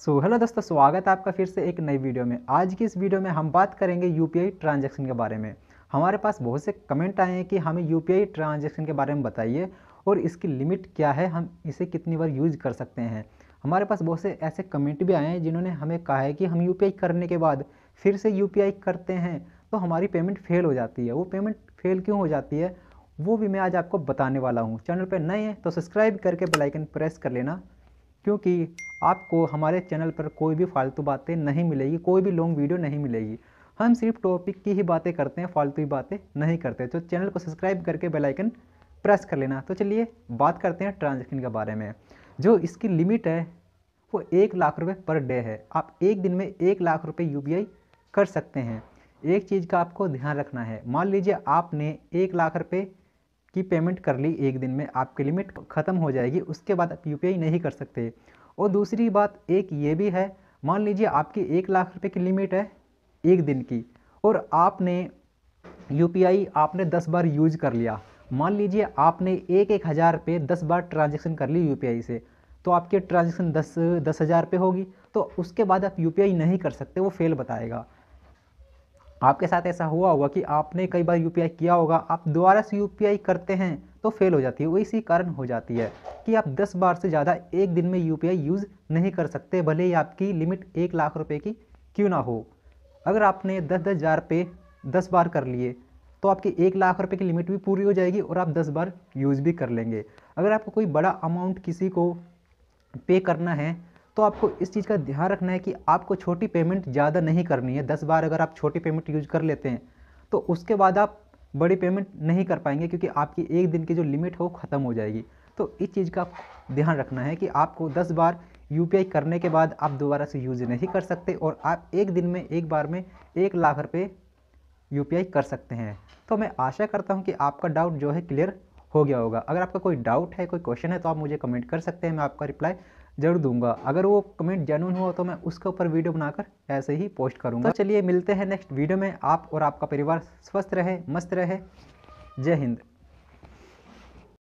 So hello दोस्तों, स्वागत है आपका फिर से एक नई वीडियो में। आज की इस वीडियो में हम बात करेंगे यूपीआई ट्रांजैक्शन के बारे में। हमारे पास बहुत से कमेंट आए हैं कि हमें यूपीआई ट्रांजैक्शन के बारे में बताइए और इसकी लिमिट क्या है, हम इसे कितनी बार यूज़ कर सकते हैं। हमारे पास बहुत से ऐसे कमेंट भी आए हैं जिन्होंने हमें कहा है कि हम यूपीआई करने के बाद फिर से यूपीआई करते हैं तो हमारी पेमेंट फेल हो जाती है। वो पेमेंट फेल क्यों हो जाती है, वो भी मैं आज आपको बताने वाला हूँ। चैनल पर नए हैं तो सब्सक्राइब करके बेलाइकन प्रेस कर लेना। क्योंकि आपको हमारे चैनल पर कोई भी फालतू बातें नहीं मिलेगी, कोई भी लॉन्ग वीडियो नहीं मिलेगी। हम सिर्फ़ टॉपिक की ही बातें करते हैं, फालतू ही बातें नहीं करते। तो चैनल को सब्सक्राइब करके बेल आइकन प्रेस कर लेना। तो चलिए बात करते हैं ट्रांजेक्शन के बारे में। जो इसकी लिमिट है, वो एक लाख रुपये पर डे है। आप एक दिन में एक लाख रुपये यू कर सकते हैं। एक चीज़ का आपको ध्यान रखना है। मान लीजिए आपने एक लाख रुपये की पेमेंट कर ली एक दिन में, आपकी लिमिट ख़त्म हो जाएगी, उसके बाद आप यूपीआई नहीं कर सकते। और दूसरी बात एक ये भी है, मान लीजिए आपकी एक लाख रुपए की लिमिट है एक दिन की, और आपने यूपीआई आपने दस बार यूज़ कर लिया। मान लीजिए आपने एक एक हज़ार रुपये दस बार ट्रांजेक्शन कर ली यूपीआई से तो आपकी ट्रांजेक्शन दस दस हज़ार रुपये होगी तो उसके बाद आप यूपीआई नहीं कर सकते, वो फेल बताएगा। आपके साथ ऐसा हुआ होगा कि आपने कई बार यूपीआई किया होगा, आप दोबारा से यूपीआई करते हैं तो फेल हो जाती है। वो इसी कारण हो जाती है कि आप 10 बार से ज़्यादा एक दिन में यूपीआई यूज़ नहीं कर सकते, भले ही आपकी लिमिट एक लाख रुपए की क्यों ना हो। अगर आपने दस दस हज़ार रुपये दस बार कर लिए तो आपकी एक लाख रुपए की लिमिट भी पूरी हो जाएगी और आप दस बार यूज़ भी कर लेंगे। अगर आपको कोई बड़ा अमाउंट किसी को पे करना है तो आपको इस चीज़ का ध्यान रखना है कि आपको छोटी पेमेंट ज़्यादा नहीं करनी है। दस बार अगर आप छोटी पेमेंट यूज़ कर लेते हैं तो उसके बाद आप बड़ी पेमेंट नहीं कर पाएँगे क्योंकि आपकी एक दिन की जो लिमिट है वो ख़त्म हो जाएगी। तो इस चीज़ का ध्यान रखना है कि आपको 10 बार यूपीआई करने के बाद आप दोबारा से यूज़ नहीं कर सकते और आप एक दिन में, एक बार में एक लाख रुपये यू कर सकते हैं। तो मैं आशा करता हूँ कि आपका डाउट जो है क्लियर हो गया होगा। अगर आपका कोई डाउट है, कोई क्वेश्चन है तो आप मुझे कमेंट कर सकते हैं, मैं आपका रिप्लाई ज़रूर दूँगा। अगर वो कमेंट जेनुअन हुआ तो मैं उसके ऊपर वीडियो बनाकर ऐसे ही पोस्ट करूँगा। तो चलिए मिलते हैं नेक्स्ट वीडियो में। आप और आपका परिवार स्वस्थ रहे, मस्त रहे। जय हिंद।